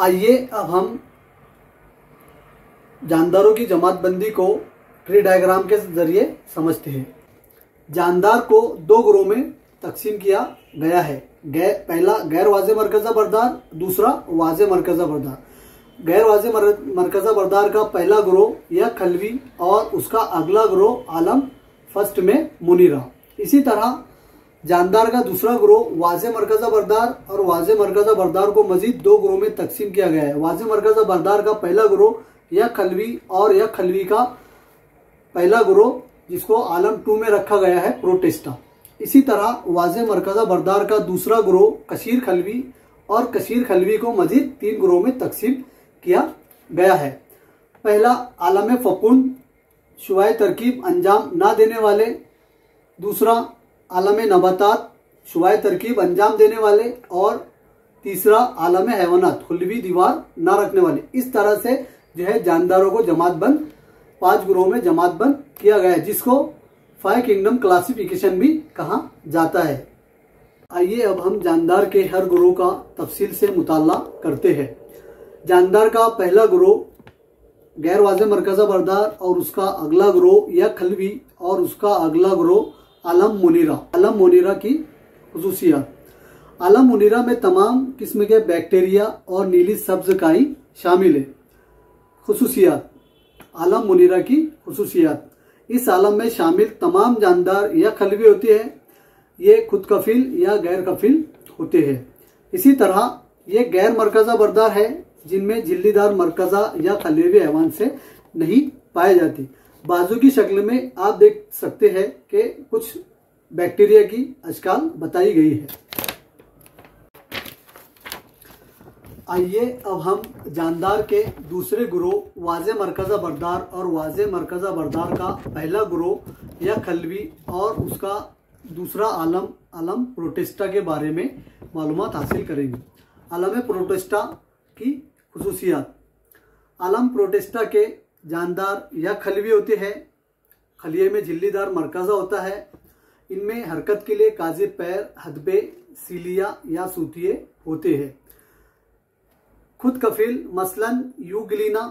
आइए अब हम जानदारों की जमातबंदी को ट्री डायग्राम के ज़रिए समझते हैं। जानदार को दो ग्रोह में तकसीम किया गया है। गैर पहला गैर वाजे मरकजा बरदार दूसरा वाजे मरकजा बरदार। गैर वाजे मर, मरकजा बरदार का पहला ग्रोह या खलवी और उसका अगला ग्रोह आलम फ़र्स्ट में मुनीरा। इसी तरह जानदार का दूसरा ग्रोह वाजे मरकजा बरदार और वाजे मरकजा बरदार को मजीद दो ग्रोह में तकसीम किया गया है। वाजे मरकजा बरदार का पहला ग्रोह या खलवी और या खलवी का पहला ग्रोह जिसको आलम टू में रखा गया है, प्रोटेस्टा। इसी तरह वाजे मरकजा बरदार का दूसरा ग्रोह कशीर खलवी और कशीर खलवी को मजीद तीन ग्रोह में तकसीम किया गया है। पहला, आलम फकुन शुआ तरकीब अंजाम ना देने वाले। दूसरा आलम नबातात शुआ तरकीब अंजाम देने वाले और तीसरा आलम हैवानात खुलवी दीवार ना रखने वाले। इस तरह से जो है जानदारों को जमात बंद, पाँच ग्रोह में जमात बंद किया गया है, जिसको फाइव किंगडम क्लासिफिकेशन भी कहा जाता है। आइए अब हम जानदार के हर ग्रोह का तफसील से मुताला करते हैं। जानदार का पहला ग्रोह गैर वाज मरकजा बरदार और उसका अगला ग्रोह या खलवी और उसका अगला ग्रोह आलम मुनीरा। आलम मुनीरा की खसूसियात। आलम मुनीरा में तमाम किस्म के बैक्टीरिया और नीली सब्ज काई शामिल है। खसूसियात। आलम मुनीरा की खसूसियात। इस आलम में शामिल तमाम जानदार या खलवी होते हैं। ये खुद कफिल या गैर कफिल होते हैं। इसी तरह ये गैर मरकजा बरदार है, जिनमें झिल्लीदार मरकजा या खलेवी हैवान से नहीं पाए जाती। बाजू की शक्ल में आप देख सकते हैं कि कुछ बैक्टीरिया की अशकाल बताई गई है। आइए अब हम जानदार के दूसरे ग्रोह वाज मरकजा बरदार और वाज मरकजा बरदार का पहला ग्रोह या खलवी और उसका दूसरा आलम आलम प्रोटेस्टा के बारे में मालूम हासिल करेंगे। आलम प्रोटेस्टा की खसूसियात। आलम प्रोटेस्टा के जानदार या खलवी होते हैं। खलिए में झिल्लीदार मरकज़ा होता है। इनमें हरकत के लिए काजे पैर, हदबे, सीलिया या सूतिये होते हैं। खुद कफील, मसलन यूगलिना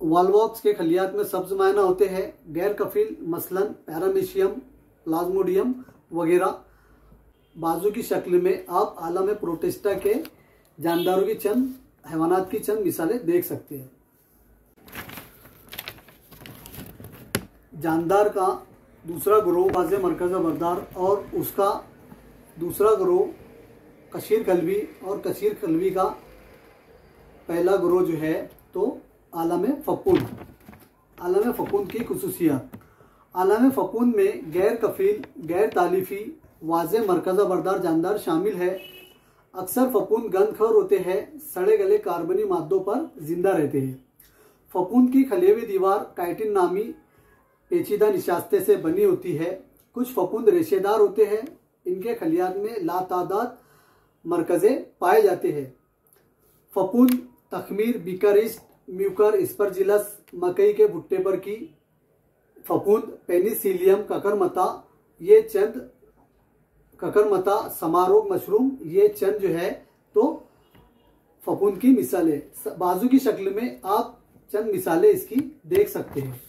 वालवॉक्स के खलियात में सब्ज मायना होते हैं। गैर कफिल, मसलन, पैरामीशियम, प्लाज्मोडियम वगैरह। बाजू की शक्ल में आप आलम प्रोटेस्टा के जानदारों की चंद, हैवानात की चंद मिसालें देख सकते हैं। जानदार का दूसरा ग्रोह वाज मरकज बरदार और उसका दूसरा ग्रोह कशीर कलवी और कशीर कलवी का पहला ग्रोह जो है तो आलम फ़कून आलम फ़कून की खसूसियात। आलम फ़कून में गैर कफील, गैर तालीफी, वाज मरकज़ा बरदार जानदार शामिल है। अक्सर फपून गंदखोर होते हैं, सड़े गले कार्बनी मादों पर ज़िंदा रहते हैं। फपून की खलेवी दीवार काइटिन नामी पेचीदा निशास्ते से बनी होती है। कुछ फपूंद रेशेदार होते हैं। इनके खलियान में लातादाद मरकज़े पाए जाते हैं। फपूंद तखमीर बिकरिस्ट म्यूकर, स्परजिलस, मकई के भुट्टे पर की। फपूंद पेनिसिलियम ककरमता ये चंद ककरमता समारोह, मशरूम, ये चंद जो है तो फपूंद की मिसालें। बाजू की शक्ल में आप चंद मिसालें इसकी देख सकते हैं।